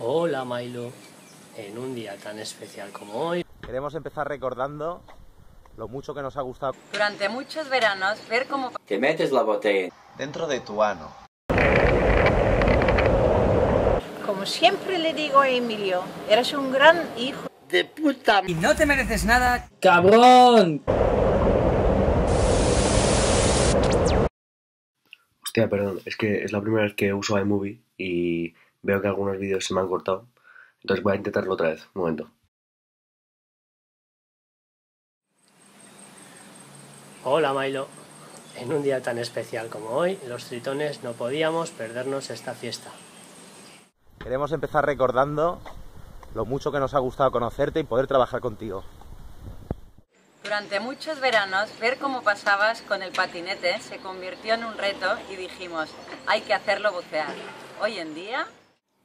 Hola Milo, en un día tan especial como hoy. Queremos empezar recordando lo mucho que nos ha gustado Durante muchos veranos, ver cómo Te metes la botella dentro de tu ano. Como siempre le digo a Emilio, eres un gran hijo. Y no te mereces nada. ¡Cabrón! Hostia, perdón, es que es la primera vez que uso iMovie y veo que algunos vídeos se me han cortado. Entonces voy a intentarlo otra vez. Un momento. Hola Milo, en un día tan especial como hoy, los tritones no podíamos perdernos esta fiesta. Queremos empezar recordando lo mucho que nos ha gustado conocerte y poder trabajar contigo. durante muchos veranos ver cómo pasabas con el patinete se convirtió en un reto y dijimos, hay que hacerlo bucear. Hoy en día,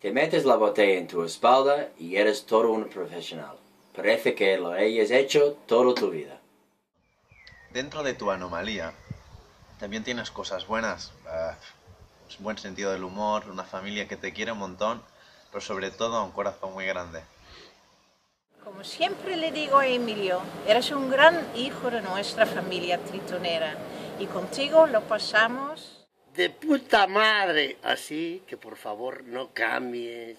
Te metes la botella en tu espalda y eres todo un profesional. Parece que lo hayas hecho toda tu vida. Dentro de tu anomalía también tienes cosas buenas, eh, un buen sentido del humor, una familia que te quiere un montón, pero sobre todo un corazón muy grande. Como siempre le digo a Emilio, eres un gran hijo de nuestra familia tritonera. Y contigo lo pasamos. De puta madre. Así que por favor no cambies.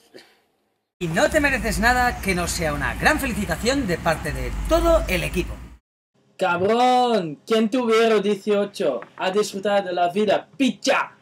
Y no te mereces nada que no sea una gran felicitación de parte de todo el equipo. Cabrón, quien tuviera 18 a disfrutar de la vida, picha.